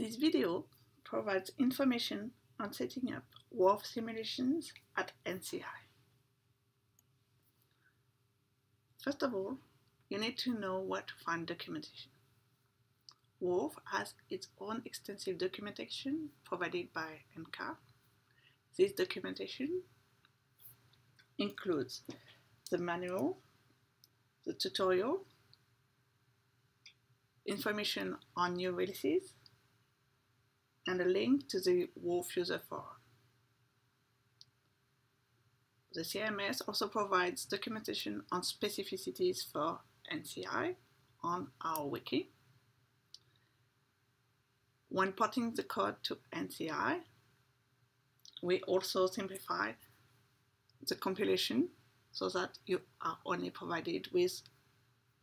This video provides information on setting up WRF simulations at NCI. First of all, you need to know where to find documentation. WRF has its own extensive documentation provided by NCAR. This documentation includes the manual, the tutorial, information on new releases, and a link to the WRF user forum. The CMS also provides documentation on specificities for NCI on our wiki. When porting the code to NCI, we also simplify the compilation so that you are only provided with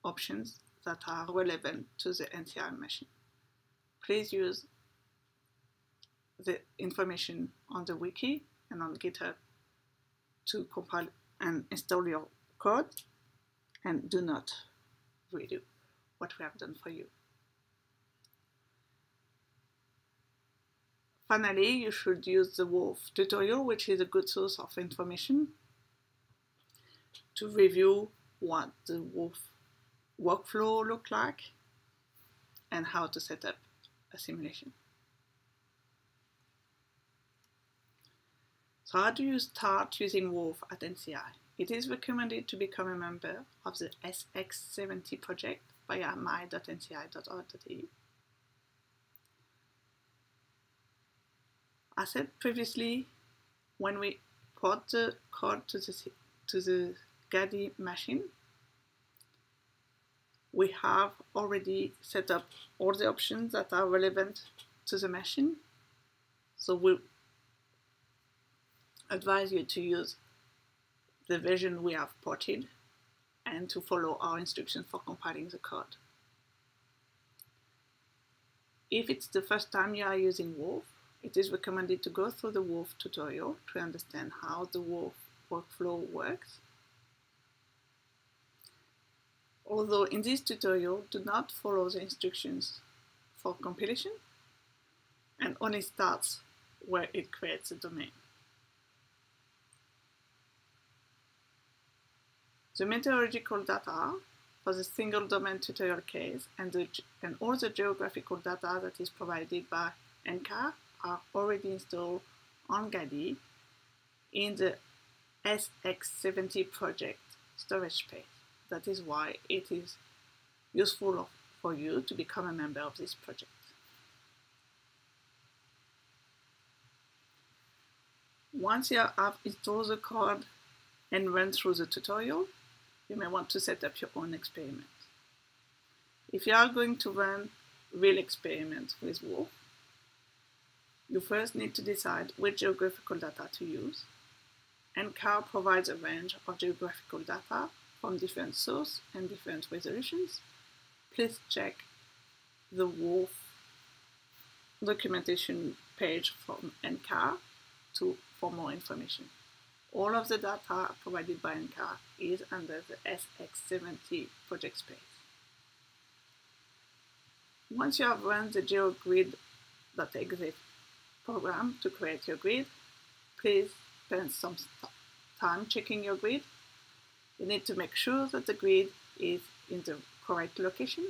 options that are relevant to the NCI machine. Please use the information on the wiki and on GitHub to compile and install your code and do not redo what we have done for you. Finally, you should use the WRF tutorial, which is a good source of information to review what the WRF workflow look like and how to set up a simulation. So how do you start using WRF at NCI? It is recommended to become a member of the SX70 project via my.nci.org.au. I said previously, when we port the code to the, to the GADI machine, we have already set up all the options that are relevant to the machine. So we advise you to use the version we have ported and to follow our instructions for compiling the code. If it's the first time you are using WRF, it is recommended to go through the WRF tutorial to understand how the WRF workflow works. Although in this tutorial, do not follow the instructions for compilation and only starts where it creates a domain. The meteorological data for the single domain tutorial case and, the, and all the geographical data that is provided by NCAR are already installed on GADI in the SX70 project storage space. That is why it is useful for you to become a member of this project. Once you have installed the code and run through the tutorial, you may want to set up your own experiment. If you are going to run real experiments with WRF, you first need to decide which geographical data to use. NCAR provides a range of geographical data from different sources and different resolutions. Please check the WRF documentation page from NCAR to, for more information. All of the data provided by NCAR is under the SX70 project space. Once you have run the geogrid.exe program to create your grid, please spend some time checking your grid. You need to make sure that the grid is in the correct location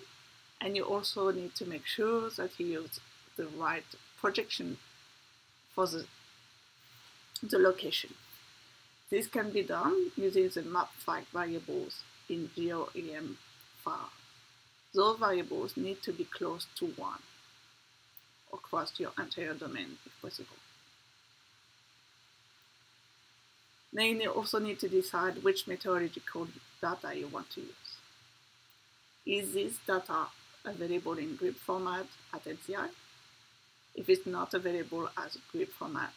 and you also need to make sure that you use the right projection for the, the location. This can be done using the map fact variables in GeoEM file. Those variables need to be close to 1 across your entire domain if possible. Then you also need to decide which meteorological data you want to use. Is this data available in GRIB format at NCI? If it's not available as GRIB format,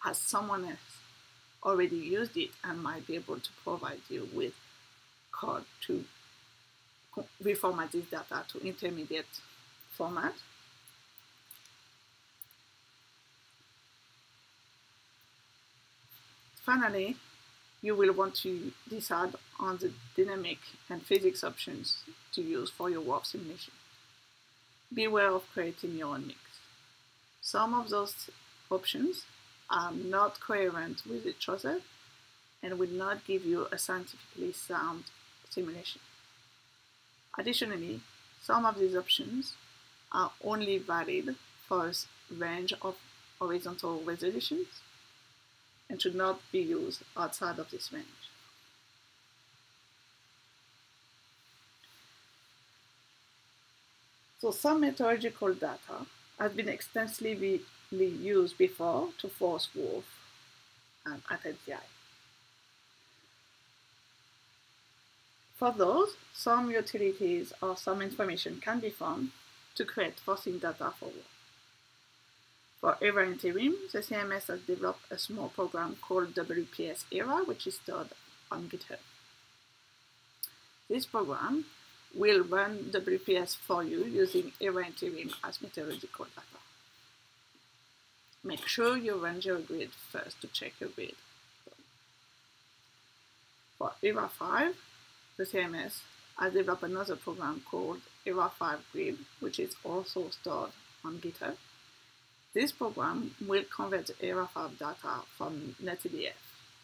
has someone else already used it and might be able to provide you with code to reformat this data to intermediate format Finally, you will want to decide on the dynamic and physics options to use for your WRF simulation. Beware of creating your own mix. Some of those options are not coherent with each other and will not give you a scientifically sound simulation. Additionally, some of these options are only valid for a range of horizontal resolutions and should not be used outside of this range. So some meteorological data has been extensively used before to force WRF um, at NCI. For those, some utilities or some information can be found to create forcing data for WRF. For ERA Interim, the CMS has developed a small program called WPS ERA, which is stored on GitHub. This program will run WPS for you using ERA Interim as meteorological data. Make sure you run your grid first to check your grid. For ERA 5, the same as I developed another program called ERA5 Grid, which is also stored on GitHub. This program will convert the ERA5 data from NetCDF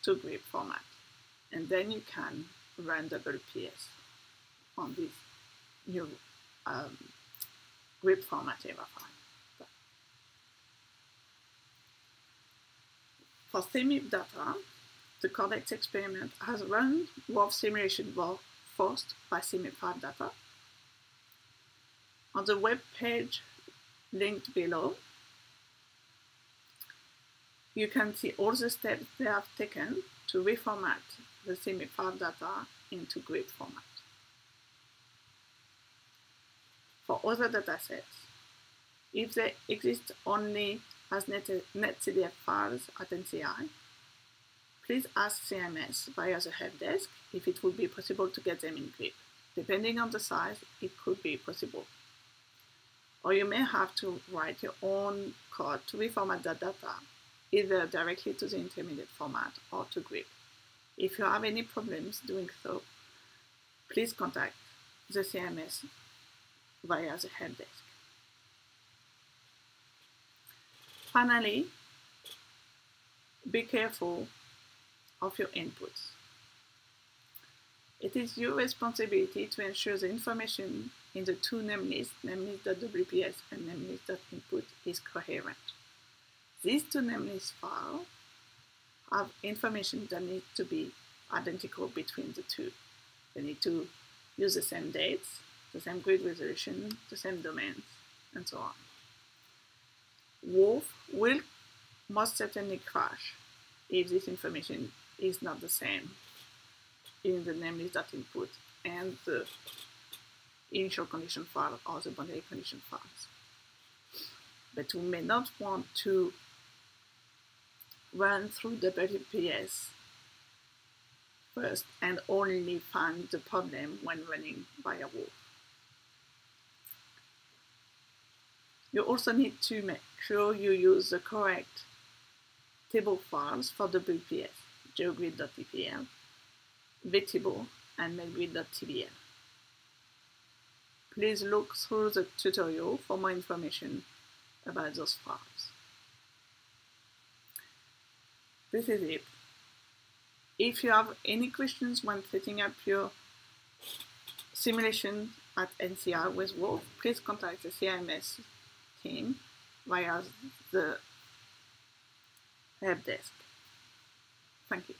to GRIB format, and then you can run WPS on this new um, GRIB format ERA5. For CMIP data, the Cordex experiment has run WRF simulation first by CMIP5 data. On the web page linked below, you can see all the steps they have taken to reformat the CMIP5 data into GRIB format. For other datasets, if they exist only as net, NetCDF files at NCI, please ask CMS via the help desk if it would be possible to get them in GRIB. Depending on the size, it could be possible. Or you may have to write your own code to reformat the data, either directly to the intermediate format or to GRIB. If you have any problems doing so, please contact the CMS via the help desk. Finally, be careful of your inputs. It is your responsibility to ensure the information in the two namelist, namelist.wps and namelist.input is coherent. These two namelist files have information that needs to be identical between the two. They need to use the same dates, the same grid resolution, the same domains, and so on. WRF will most certainly crash if this information is not the same in the namelist.input and the initial condition file or the boundary condition files. But we may not want to run through the WPS first and only find the problem when running via WRF. You also need to make sure you use the correct table files for WPS geogrid.tbl, vtable, and metgrid.tbl. Please look through the tutorial for more information about those files. This is it. If you have any questions when setting up your simulation at NCI with WRF, please contact the CMS team via the help desk. Thank you.